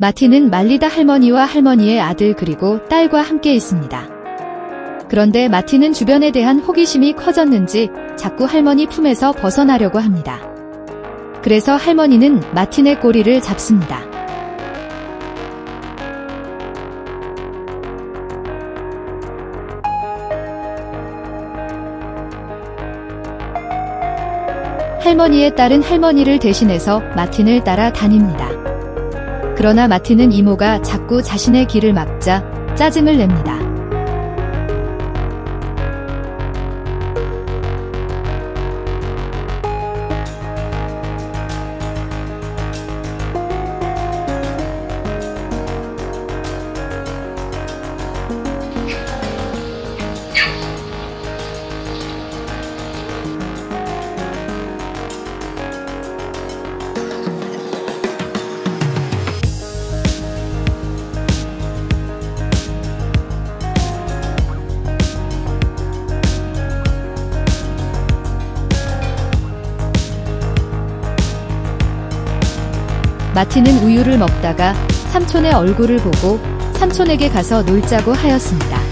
마틴은 말리다 할머니와 할머니의 아들 그리고 딸과 함께 있습니다. 그런데 마틴은 주변에 대한 호기심이 커졌는지 자꾸 할머니 품에서 벗어나려고 합니다. 그래서 할머니는 마틴의 꼬리를 잡습니다. 할머니의 딸은 할머니를 대신해서 마틴을 따라 다닙니다. 그러나 마틴은 이모가 자꾸 자신의 길을 막자 짜증을 냅니다. 마틴은 우유를 먹다가 삼촌의 얼굴을 보고 삼촌에게 가서 놀자고 하였습니다.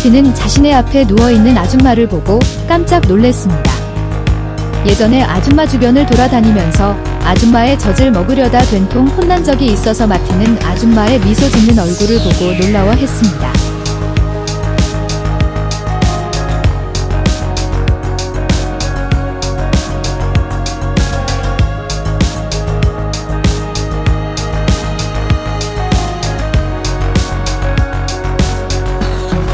마틴은 자신의 앞에 누워있는 아줌마를 보고 깜짝 놀랬습니다. 예전에 아줌마 주변을 돌아다니면서 아줌마의 젖을 먹으려다 된통 혼난 적이 있어서 마틴은 아줌마의 미소 짓는 얼굴을 보고 놀라워했습니다.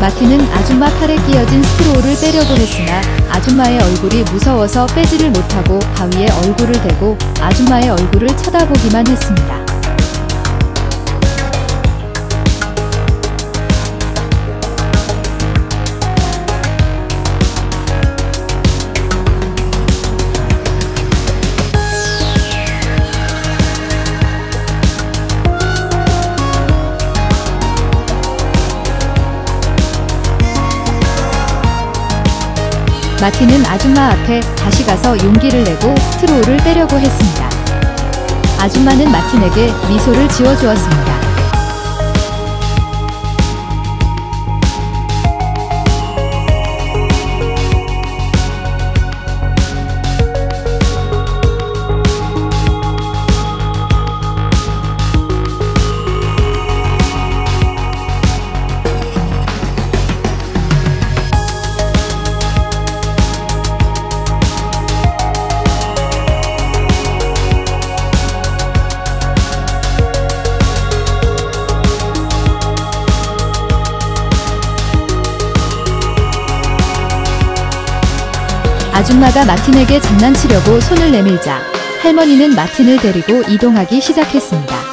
마틴은 아줌마 팔에 끼어진 스트로우를 빼려고 했으나 아줌마의 얼굴이 무서워서 빼지를 못하고 바위에 얼굴을 대고 아줌마의 얼굴을 쳐다보기만 했습니다. 마틴은 아줌마 앞에 다시 가서 용기를 내고 스트로우를 빼려고 했습니다. 아줌마는 마틴에게 미소를 지어주었습니다. 아줌마가 마틴에게 장난치려고 손을 내밀자 할머니는 마틴을 데리고 이동하기 시작했습니다.